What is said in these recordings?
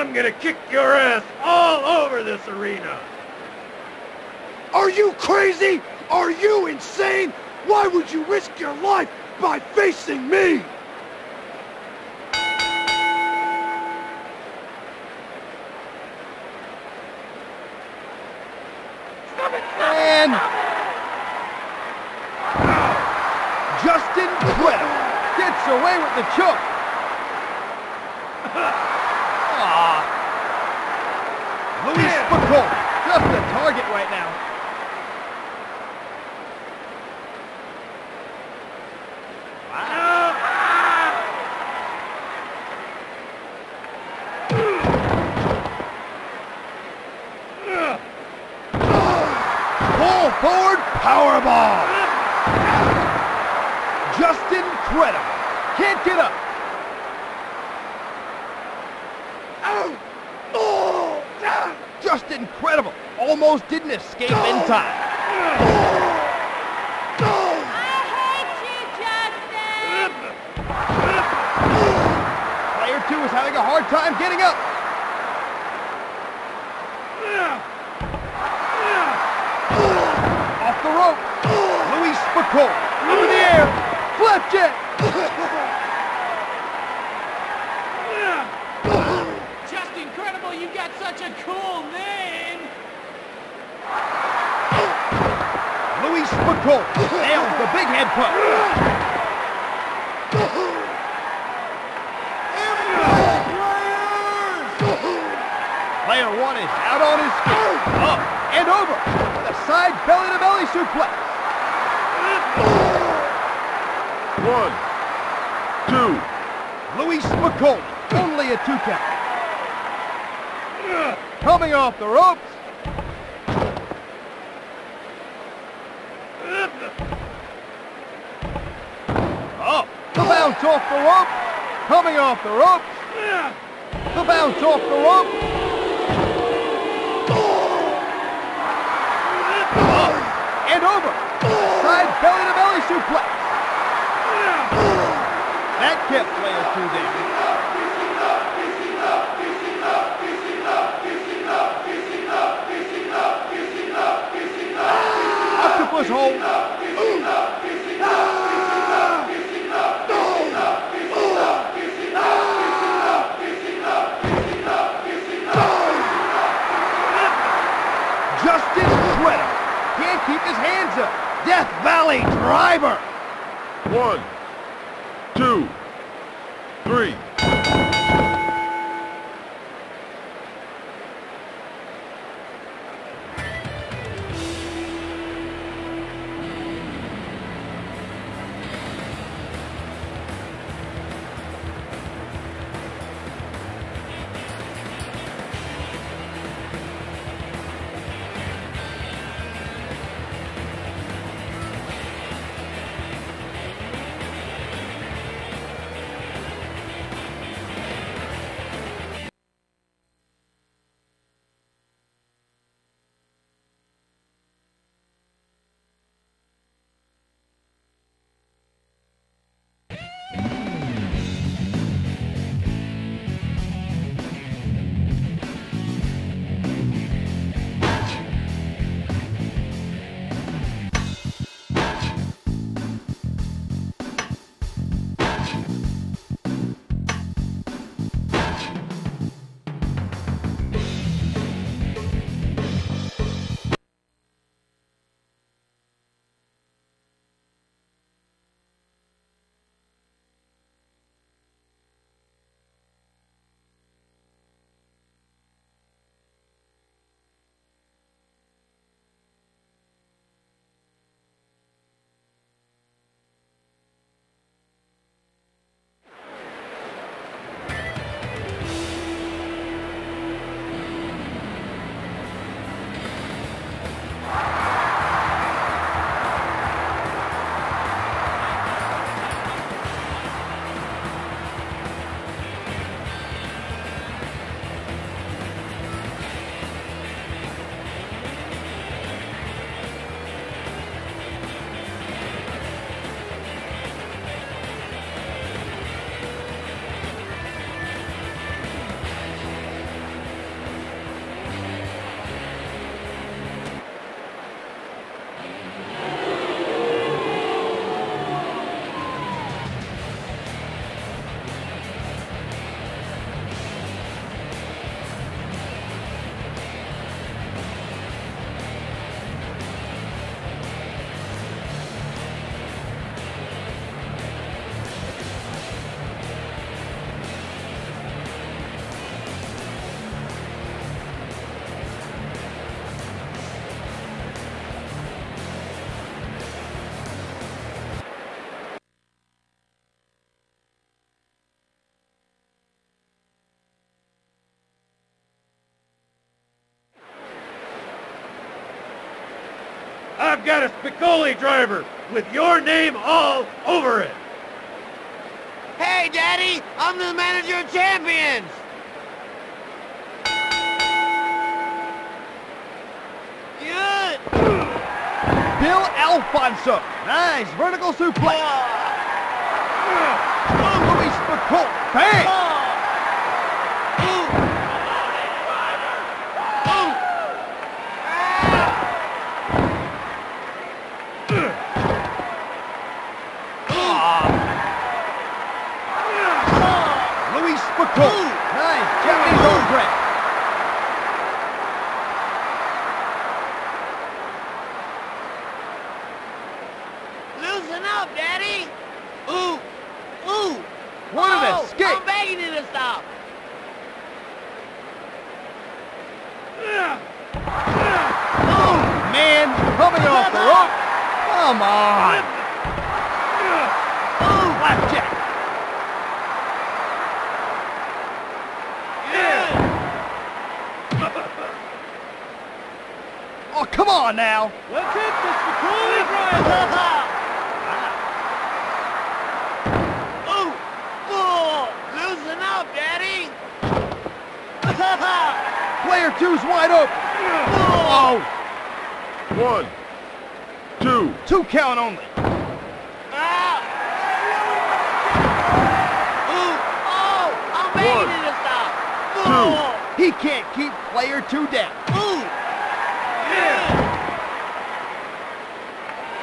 I'm gonna kick your ass all over this arena. Are you crazy? Are you insane? Why would you risk your life by facing me? And Justin Credible gets away with the choke. Ah. Spicolli, just a target right now. Pull forward powerball. Justin Credible can't get up. Ow! Oh! Ah! Just incredible. Almost didn't escape in time. I hate you, Justin! Player two is having a hard time getting up. Off the rope. Louie Spicolli. Over the air. Flapjack. Just incredible, you got such a cool name! Louie Spicolli nails the big head push. Player one is out on his feet. Up and over. The side belly-to-belly suplex. One, two, Louie Spicolli, only a two count. Coming off the ropes. Oh, the bounce off the rope. Coming off the ropes. The bounce off the rope. Up and over. Side belly to belly suplex. That kept player two down. Justin Credible can't keep his hands up. Death Valley driver. one, two, three. I've got a Spicolli driver with your name all over it. Hey, Daddy, I'm the manager of champions. Good. Bill Alfonso. Nice vertical suplex. Oh, Louie Spicolli. Bang! Louie Spicolli. Nice Japanese arm drag. Loosen up, Daddy. Ooh, ooh. What an Oh, escape. I'm begging you to stop. Man coming off the rope. Come on. Ooh, blackjack. Oh, come on now. Let's hit this driver. Ah. Ooh, ooh. Up, Daddy. Player two's wide open. Oh, One, two, two count only. Ah. Ooh, oh, I'm begging One. you to stop. Two. He can't keep player two down. Ooh.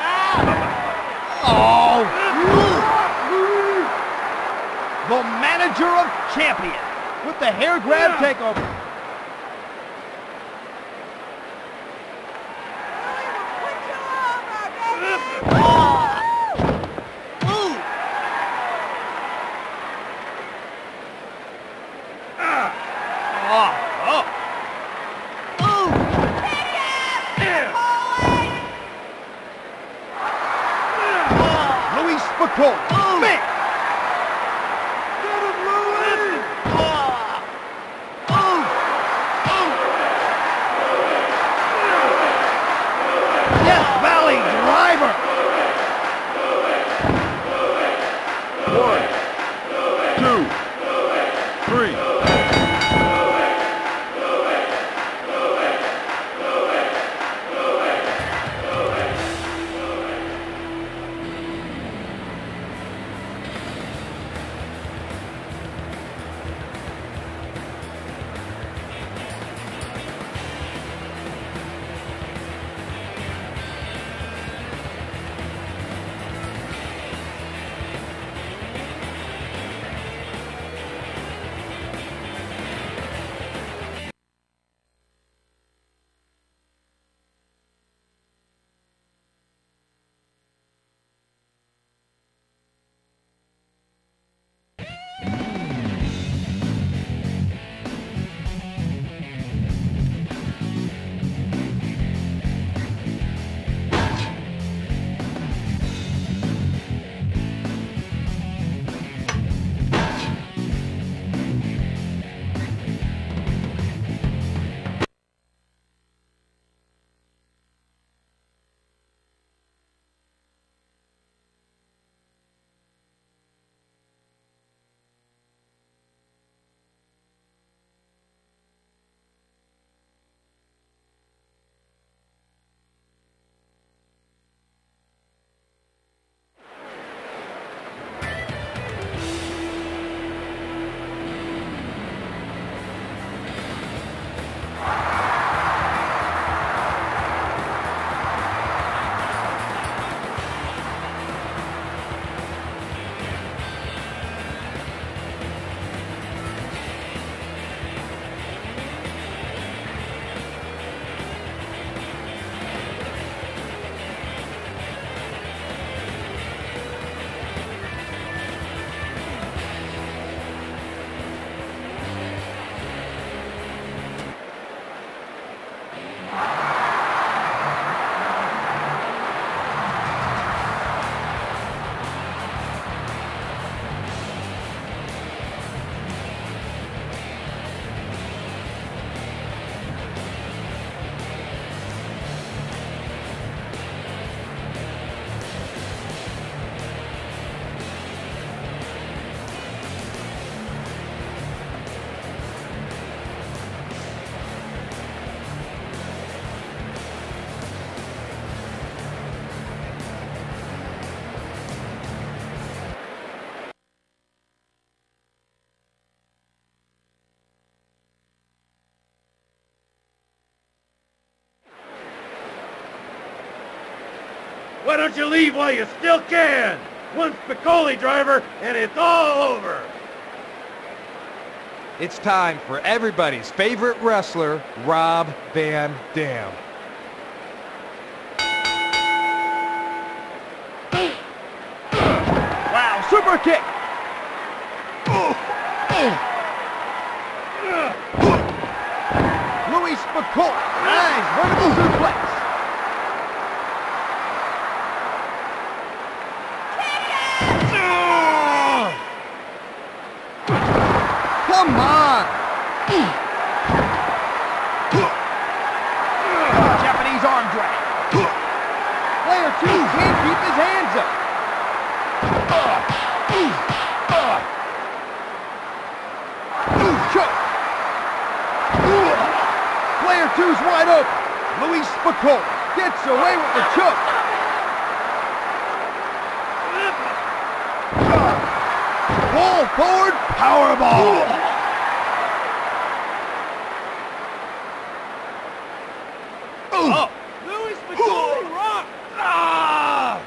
Ah. Oh. The manager of champions with the hair grab takeover. Don't you leave while you still can? One Spicolli driver, and it's all over. It's time for everybody's favorite wrestler, Rob Van Dam. Wow, super kick. Louie Spicolli. Nice vertical suplex. Spicolli gets away with the choke. Pull forward, powerball. Oh, Louie Spicolli rock! Ah!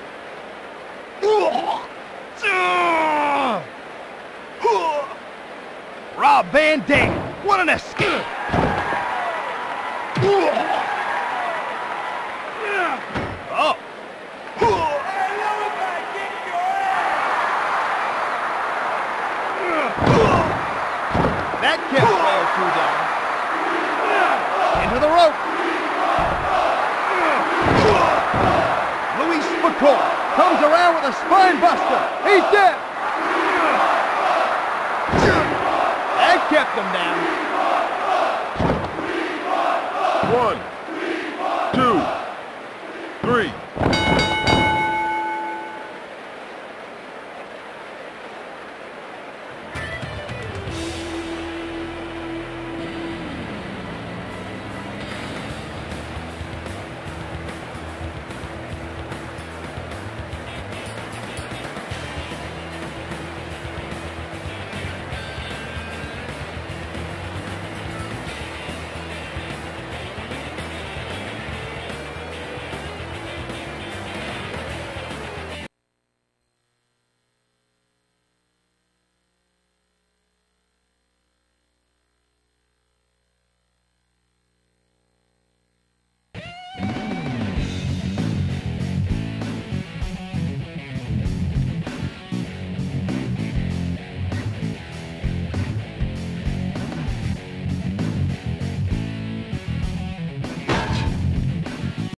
Rob Van Dam, what an escape! Oh, that kept down. Into the rope. Louie Spicolli comes around with a spine buster. He's dead. That kept him down.